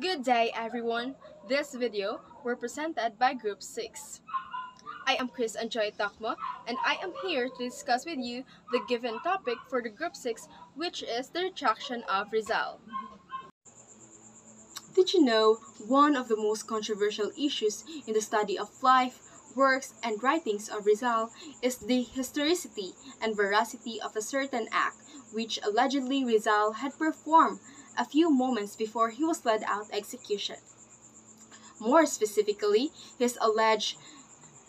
Good day everyone. This video were presented by Group 6. I am Chris Anjoy Takmo and I am here to discuss with you the given topic for the Group 6 which is the retraction of Rizal. Did you know one of the most controversial issues in the study of life, works, and writings of Rizal is the historicity and veracity of a certain act which allegedly Rizal had performed a few moments before he was led out execution. More specifically, his alleged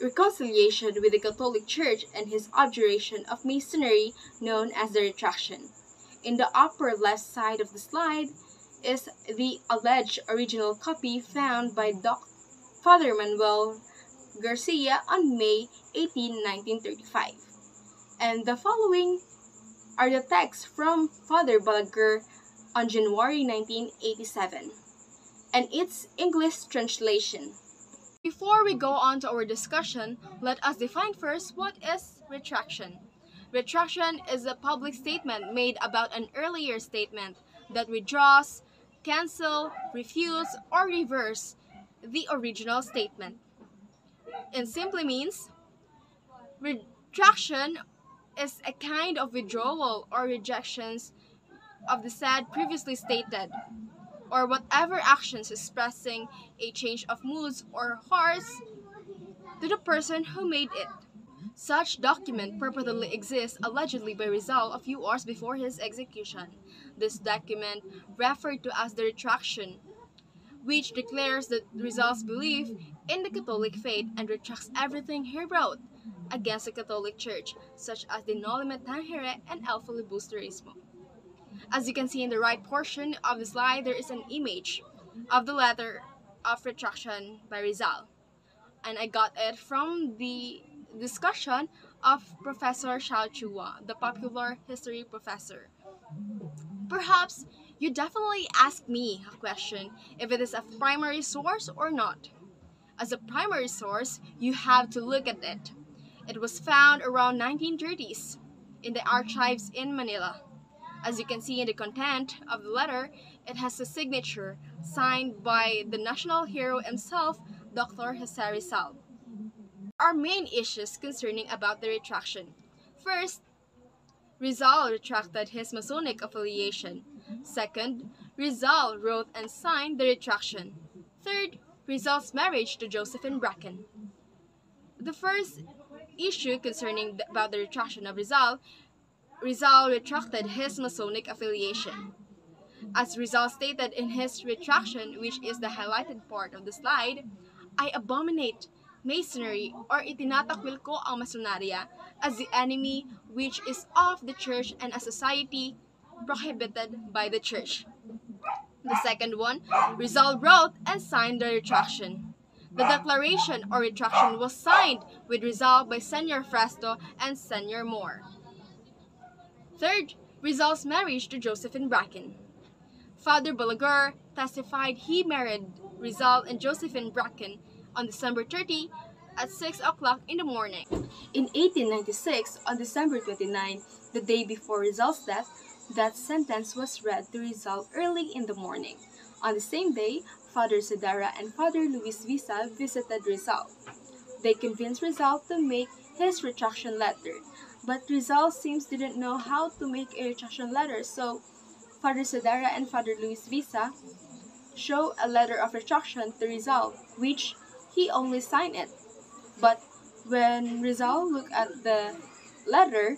reconciliation with the Catholic Church and his abjuration of Masonry known as the Retraction. In the upper left side of the slide is the alleged original copy found by Doc Father Manuel Garcia on May 18, 1935. And the following are the texts from Father Balaguer on January 1987 and its English translation. Before we go on to our discussion, let us define first what is retraction. Retraction is a public statement made about an earlier statement that withdraws, cancel, refuse, or reverse the original statement. It simply means retraction is a kind of withdrawal or rejections of the said previously stated or whatever actions expressing a change of moods or hearts to the person who made it. Such document purportedly exists allegedly by Rizal a few hours before his execution. This document, referred to as the retraction, which declares that Rizal's belief in the Catholic faith and retracts everything he wrote against the Catholic Church, such as the Noli Me Tangere and El Filibusterismo. As you can see in the right portion of the slide, there is an image of the letter of retraction by Rizal. And I got it from the discussion of Professor Xiao Chua, the popular history professor. Perhaps you definitely ask me a question if it is a primary source or not. As a primary source, you have to look at it. It was found around 1930s in the archives in Manila. As you can see in the content of the letter, it has a signature signed by the national hero himself, Dr. Jose Rizal Our main issues concerning about the retraction. First, Rizal retracted his Masonic affiliation. Second, Rizal wrote and signed the retraction. Third, Rizal's marriage to Josephine Bracken. The first issue concerning the, about the retraction of Rizal, Rizal retracted his Masonic affiliation. As Rizal stated in his retraction, which is the highlighted part of the slide, I abominate Masonry or itinatakwil ko ang Masonarya as the enemy which is of the church and a society prohibited by the church. The second one, Rizal wrote and signed the retraction. The declaration or retraction was signed with Rizal by Senor Fresno and Senor Moore. Third, Rizal's marriage to Josephine Bracken. Father Balaguer testified he married Rizal and Josephine Bracken on December 30 at 6 o'clock in the morning. In 1896, on December 29, the day before Rizal's death, that sentence was read to Rizal early in the morning. On the same day, Father Saderra and Father Luis Viza visited Rizal. They convinced Rizal to make his retraction letter, but Rizal seems didn't know how to make a retraction letter, so Father Saderra and Father Luis Viza show a letter of retraction to Rizal, which he only signed it. But when Rizal looked at the letter,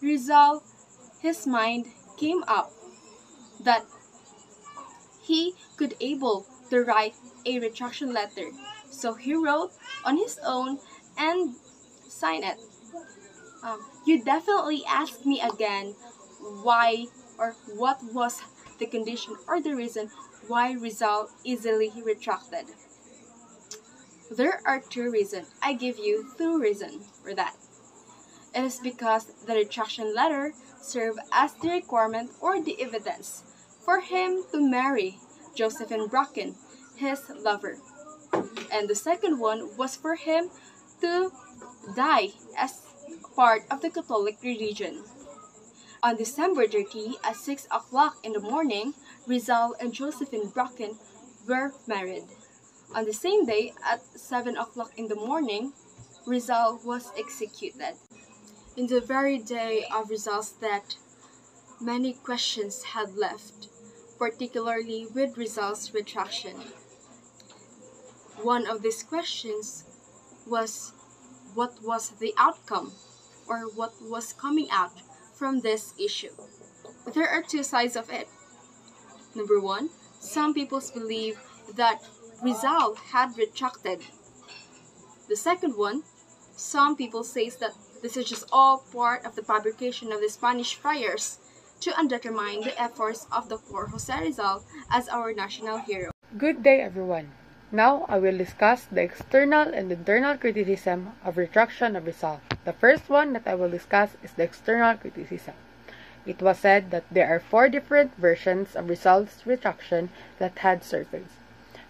Rizal, his mind came up that he could able to write a retraction letter. So he wrote on his own and signed it. Um, you definitely asked me again why or what was the condition or the reason why Rizal easily retracted. There are two reasons. I give you two reasons for that. It is because the retraction letter served as the requirement or the evidence for him to marry Josephine Bracken, his lover. And the second one was for him to die as part of the Catholic religion. On December 30 at 6 o'clock in the morning, Rizal and Josephine Bracken were married. On the same day, at 7 o'clock in the morning, Rizal was executed. In the very day of Rizal's death, many questions had left, particularly with Rizal's retraction. One of these questions was what was the outcome or what was coming out from this issue. There are two sides of it. Number one, some people believe that Rizal had retracted. The second one, some people say that this is just all part of the fabrication of the Spanish friars to undermine the efforts of the poor Jose Rizal as our national hero. Good day, everyone. Now I will discuss the external and internal criticism of retraction of Rizal. The first one that I will discuss is the external criticism. It was said that there are four different versions of Rizal's retraction that had surfaced.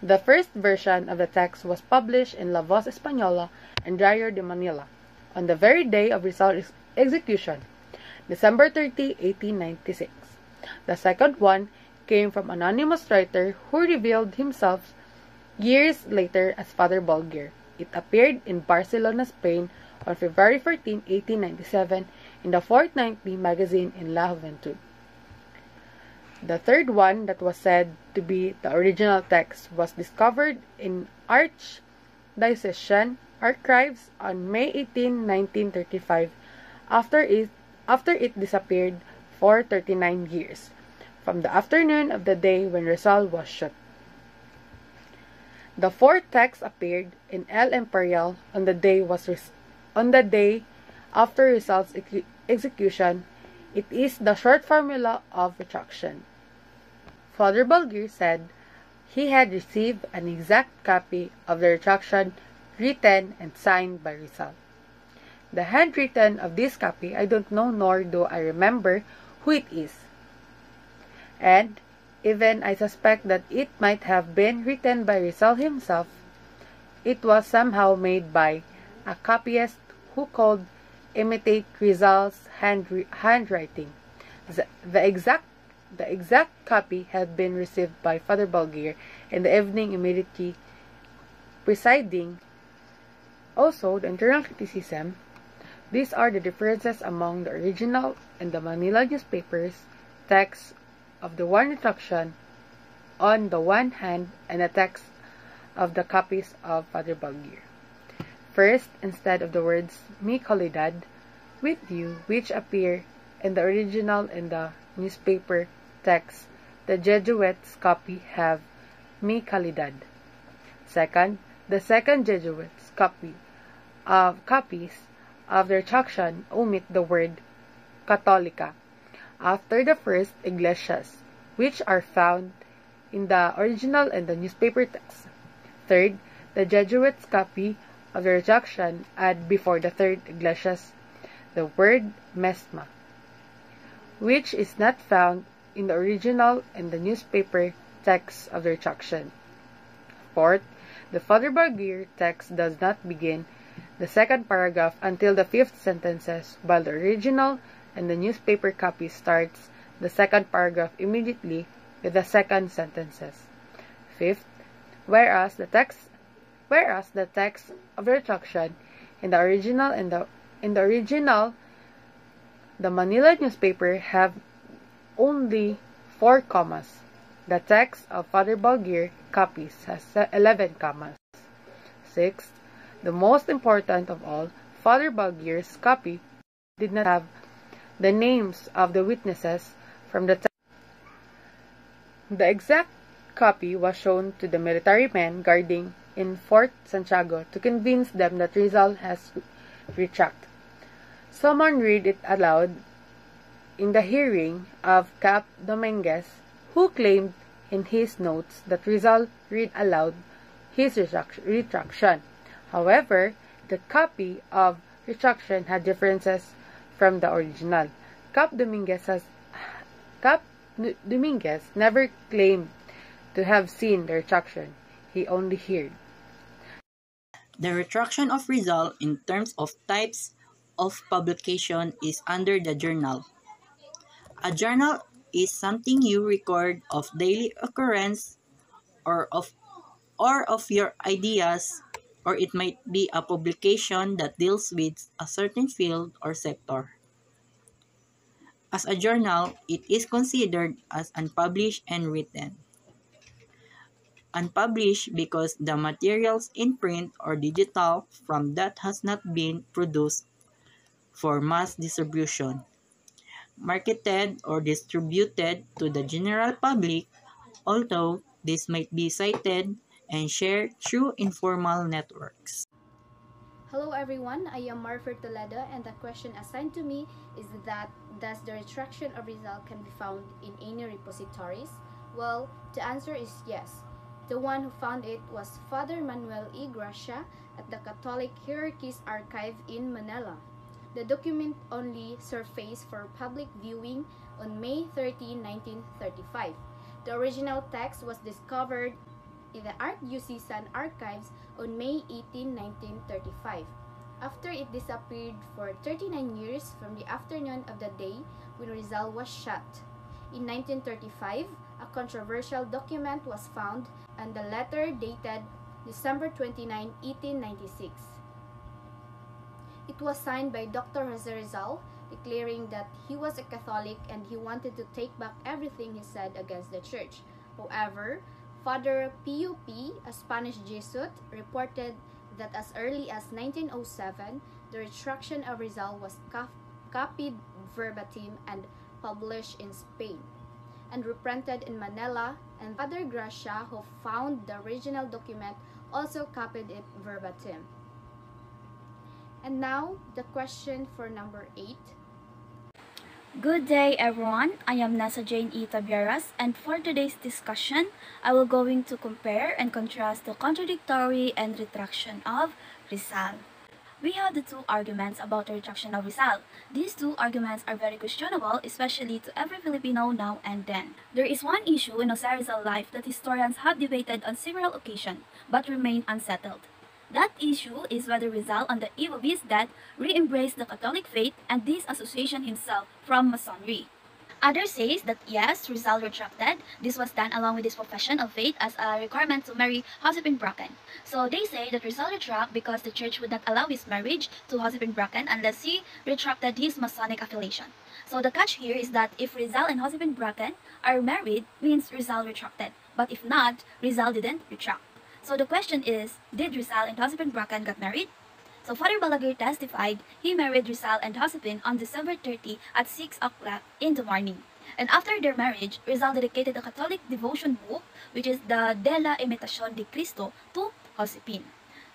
The first version of the text was published in La Voz Española and Diario de Manila on the very day of Rizal's execution, December 30, 1896. The second one came from anonymous writer who revealed himself Years later, as Father Balguer, it appeared in Barcelona, Spain on February 14, 1897 in the fortnightly magazine in La Juventud. The third one that was said to be the original text was discovered in Archdiocesan archives on May 18, 1935 after it, after it disappeared for 39 years from the afternoon of the day when Rizal was shot. The fourth text appeared in El Imparcial on the day was on the day after Rizal's ex execution. It is the short formula of retraction. Father Balguer said he had received an exact copy of the retraction written and signed by Rizal. The handwritten of this copy I don't know nor do I remember who it is. And even I suspect that it might have been written by Rizal himself. It was somehow made by a copyist who could imitate Rizal's hand, handwriting. The, the, exact the exact copy had been received by Father Balguer in the evening immediately preceding. Also, the internal criticism. These are the differences among the original and the Manila newspapers texts of the one instruction on the one hand and the text of the copies of Father Balguer. First, instead of the words mi calidad, with you, which appear in the original and the newspaper text, the Jesuits' copy have mi calidad. Second, the second Jesuits' copy of copies of the retraction omit the word Católica after the first iglesias, which are found in the original and the newspaper text. Third, the Jesuits' copy of the retraction add before the third iglesias the word mesma, which is not found in the original and the newspaper text of the retraction. Fourth, the Father Balguer text does not begin the second paragraph until the fifth sentences, while the original and the newspaper copy starts the second paragraph immediately with the second sentences. Fifth, whereas the text whereas the text of the retraction in the original and the in the original the Manila newspaper have only four commas. The text of Father Balguer copies has 11 commas. Sixth, the most important of all, Father Balguer's copy did not have the names of the witnesses from the. The exact copy was shown to the military men guarding in Fort Santiago to convince them that Rizal has retracted. Someone read it aloud in the hearing of Cap Dominguez, who claimed in his notes that Rizal read aloud his retraction. However, the copy of retraction had differences from the original. Cap Dominguez has Cap Dominguez never claimed to have seen the retraction. He only heard. The retraction of Rizal in terms of types of publication is under the journal. A journal is something you record of daily occurrence or of or of your ideas or it might be a publication that deals with a certain field or sector. As a journal, it is considered as unpublished and written. Unpublished because the materials in print or digital from that has not been produced for mass distribution, marketed or distributed to the general public, although this might be cited and shared through informal networks. Hello everyone, I am Marfer Toledo and the question assigned to me is that does the retraction of Rizal can be found in any repositories? Well, the answer is yes. The one who found it was Father Manuel E. Gracia at the Catholic Hierarchies Archive in Manila. The document only surfaced for public viewing on May 13, 1935. The original text was discovered in the Art Archdiocese Archives on May 18, 1935. After it disappeared for 39 years from the afternoon of the day when Rizal was shot. In 1935, a controversial document was found and the letter dated December 29, 1896. It was signed by Dr. Jose Rizal, declaring that he was a Catholic and he wanted to take back everything he said against the church. However, Father Pio Pi, a Spanish Jesuit, reported that as early as 1907, the retraction of Rizal was copied verbatim and published in Spain, and reprinted in Manila, and Father Gracia, who found the original document, also copied it verbatim. And now, the question for number 8. Good day everyone, I am Nessajane E. Tabieros and for today's discussion, I will going to compare and contrast the contradictory and retraction of Rizal. We have the two arguments about the retraction of Rizal. These two arguments are very questionable, especially to every Filipino now and then. There is one issue in Jose life that historians have debated on several occasions, but remain unsettled. That issue is whether Rizal, on the his death, re-embraced the Catholic faith and disassociation himself from Masonry. Others say that yes, Rizal retracted. This was done along with his profession of faith as a requirement to marry Josephine Bracken. So they say that Rizal retracted because the church would not allow his marriage to Josephine Bracken unless he retracted his Masonic affiliation. So the catch here is that if Rizal and Josephine Bracken are married, means Rizal retracted. But if not, Rizal didn't retract. So the question is, did Rizal and Josephine Bracken get married? So Father Balaguer testified he married Rizal and Josephine on December 30 at 6 o'clock in the morning. And after their marriage, Rizal dedicated a Catholic devotion book, which is the De la Imitación de Cristo, to Josephine.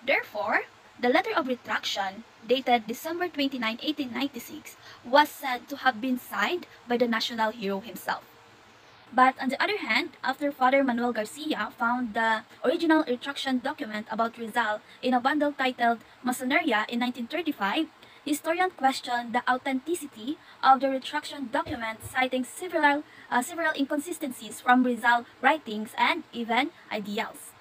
Therefore, the letter of retraction, dated December 29, 1896, was said to have been signed by the national hero himself. But on the other hand, after Father Manuel Garcia found the original retraction document about Rizal in a bundle titled Masoneria in 1935, historians questioned the authenticity of the retraction document, citing several, uh, several inconsistencies from Rizal writings and even ideals.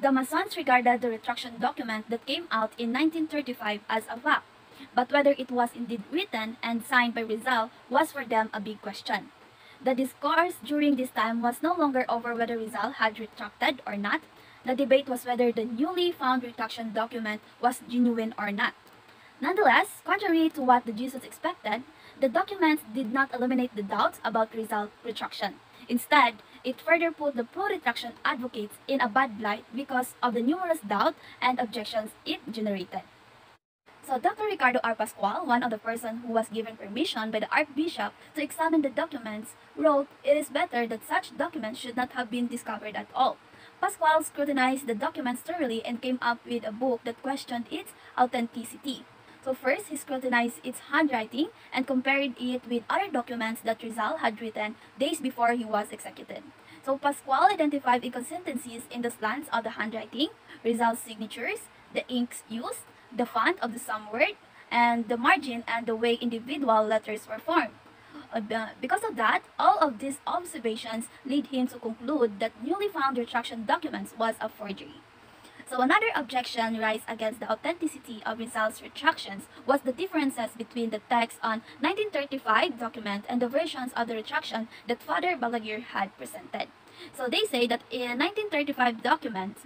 The Masons regarded the retraction document that came out in 1935 as a fact, but whether it was indeed written and signed by Rizal was for them a big question. The discourse during this time was no longer over whether Rizal had retracted or not. The debate was whether the newly found retraction document was genuine or not. Nonetheless, contrary to what the Jesuits expected, the document did not eliminate the doubts about Rizal's retraction. Instead, it further put the pro-retraction advocates in a bad light because of the numerous doubts and objections it generated. So Dr. Ricardo R. Pascual, one of the person who was given permission by the Archbishop to examine the documents, wrote, It is better that such documents should not have been discovered at all. Pascual scrutinized the documents thoroughly and came up with a book that questioned its authenticity. So first, he scrutinized its handwriting and compared it with other documents that Rizal had written days before he was executed. So Pascual identified inconsistencies in the slants of the handwriting, Rizal's signatures, the inks used, the font of the sum word, and the margin and the way individual letters were formed. Uh, because of that, all of these observations lead him to conclude that newly found retraction documents was a forgery. So another objection raised against the authenticity of Rizal's retractions was the differences between the text on 1935 document and the versions of the retraction that Father Balaguer had presented. So they say that in 1935 document,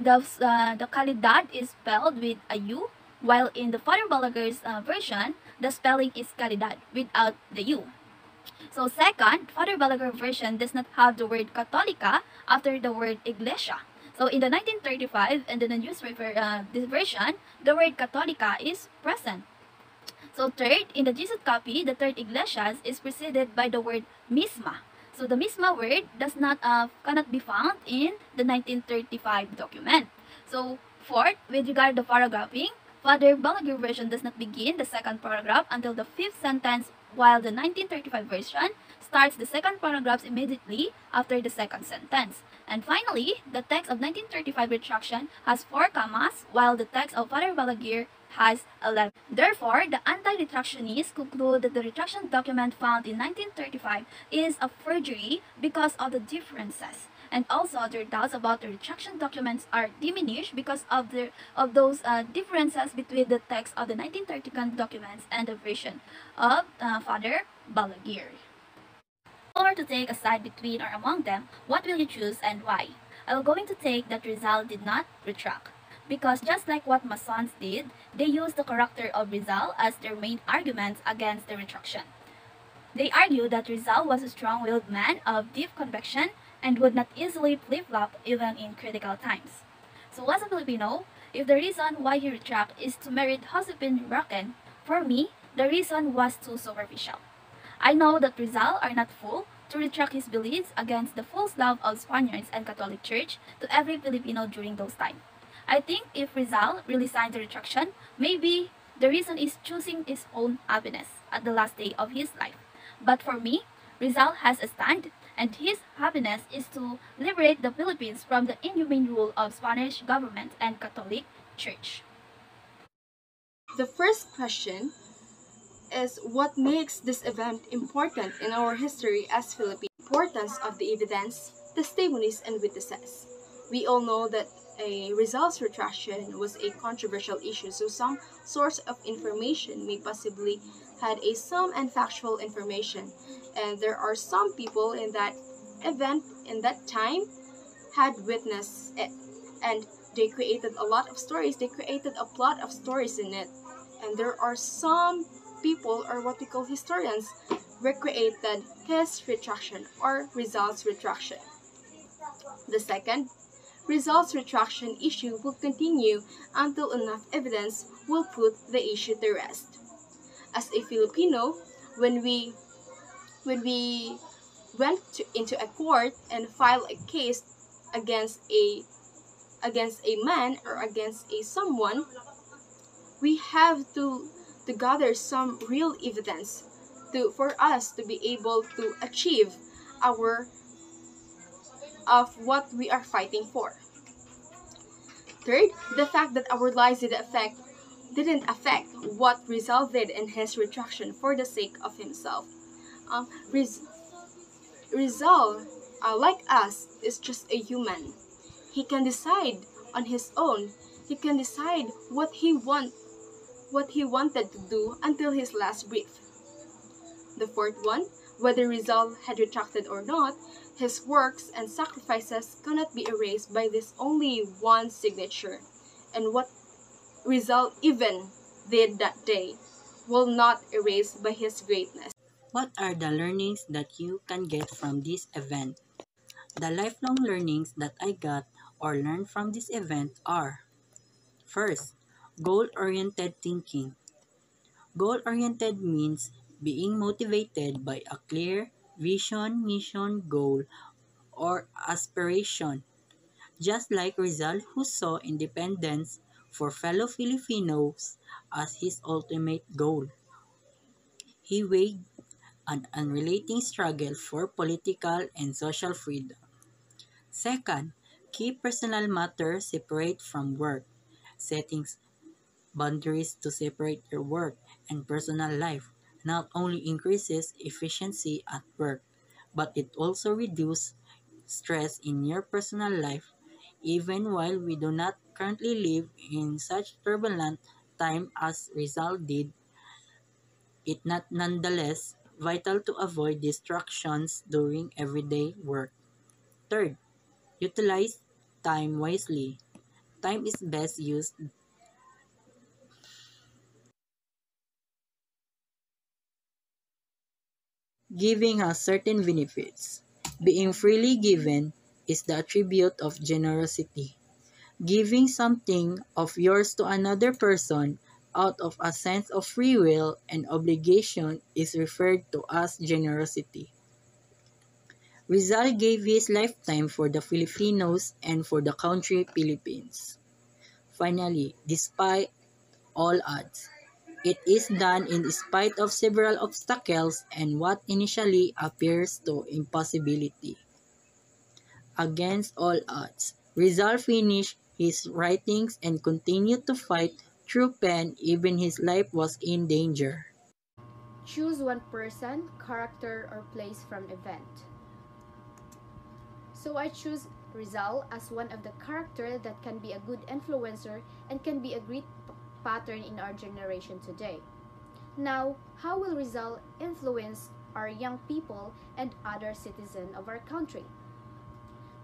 the, uh, the Calidad is spelled with a U, while in the Father Balaguer's uh, version, the spelling is Calidad without the U. So second, Father Balaguer version does not have the word Católica after the word Iglesia. So in the 1935 and in the newspaper uh, version, the word Católica is present. So third, in the Jesus copy, the third Iglesias is preceded by the word misma. So the misma word does not uh, cannot be found in the 1935 document. So fourth, with regard to paragraphing, Father Balaguer version does not begin the second paragraph until the fifth sentence while the 1935 version starts the second paragraphs immediately after the second sentence. And finally, the text of 1935 retraction has 4 commas, while the text of Father Balaguer has 11. Therefore, the anti-retractionists conclude that the retraction document found in 1935 is a forgery because of the differences. And also, their doubts about the retraction documents are diminished because of the of those uh, differences between the text of the 1931 documents and the version of uh, Father Balaguer. Or to take a side between or among them, what will you choose and why? I will going to take that Rizal did not retract. Because just like what Masons did, they used the character of Rizal as their main arguments against the retraction. They argue that Rizal was a strong-willed man of deep conviction and would not easily flip-flop even in critical times. So as a Filipino, if the reason why he retract is to merit Josephine Bracken, for me, the reason was too superficial. I know that Rizal are not fool to retract his beliefs against the false love of Spaniards and Catholic Church to every Filipino during those times. I think if Rizal really signed the retraction, maybe the reason is choosing his own happiness at the last day of his life. But for me, Rizal has a stand, and his happiness is to liberate the Philippines from the inhumane rule of Spanish government and Catholic Church. The first question is what makes this event important in our history as Philippines. Importance of the evidence, testimonies, and witnesses. We all know that a Rizal's retraction was a controversial issue, so some source of information may possibly had a some and factual information, and there are some people in that event in that time had witnessed it, and they created a lot of stories. They created a plot of stories in it, and there are some people or what we call historians recreated his retraction or Rizal's retraction. The second, Rizal's retraction issue will continue until enough evidence will put the issue to rest. As a Filipino, when we when we went to, into a court and filed a case against a against a man or against a someone, we have to to gather some real evidence to for us to be able to achieve our of what we are fighting for. Third, the fact that our lives did affect didn't affect what resulted in his retraction for the sake of himself. Um, uh, like us, is just a human. He can decide on his own. He can decide what he want, what he wanted to do until his last breath. The fourth one, whether Rizal had retracted or not, his works and sacrifices cannot be erased by this only one signature, and what result even did that day will not erase by his greatness. What are the learnings that you can get from this event? The lifelong learnings that I got or learned from this event are First, goal-oriented thinking. Goal-oriented means being motivated by a clear vision, mission, goal, or aspiration. Just like Rizal who saw independence for fellow Filipinos as his ultimate goal. He weighed an unrelating struggle for political and social freedom. Second, keep personal matters separate from work. Settings boundaries to separate your work and personal life not only increases efficiency at work, but it also reduces stress in your personal life. even while we do not currently live in such turbulent time as Rizal did, it not nonetheless vital to avoid distractions during everyday work. Third, utilize time wisely. Time is best used giving has certain benefits. Being freely given is the attribute of generosity. Giving something of yours to another person out of a sense of free will and obligation is referred to as generosity. Rizal gave his lifetime for the Filipinos and for the country Philippines. Finally, despite all odds, it is done in spite of several obstacles and what initially appears to impossibility. Against all odds, Rizal finished his writings and continued to fight through pen even his life was in danger. Choose one person, character, or place from event. So I choose Rizal as one of the character that can be a good influencer and can be a great pattern in our generation today. Now, how will Rizal influence our young people and other citizens of our country?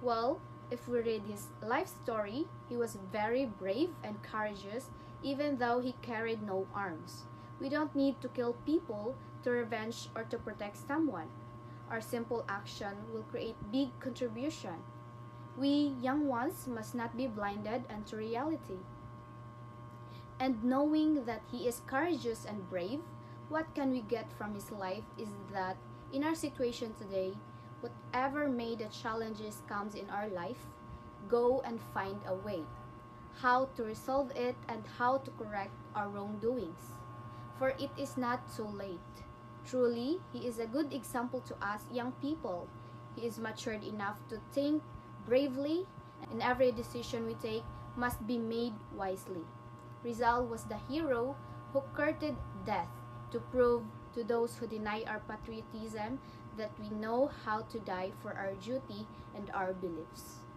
Well, if we read his life story, he was very brave and courageous even though he carried no arms. We don't need to kill people to revenge or to protect someone. Our simple action will create big contribution. We young ones must not be blinded unto reality. And knowing that he is courageous and brave, what can we get from his life is that in our situation today, whatever may the challenges comes in our life, go and find a way how to resolve it and how to correct our wrongdoings. For it is not too late. Truly, he is a good example to us young people. He is matured enough to think bravely, and every decision we take must be made wisely. Rizal was the hero who courted death to prove to those who deny our patriotism that we know how to die for our duty and our beliefs.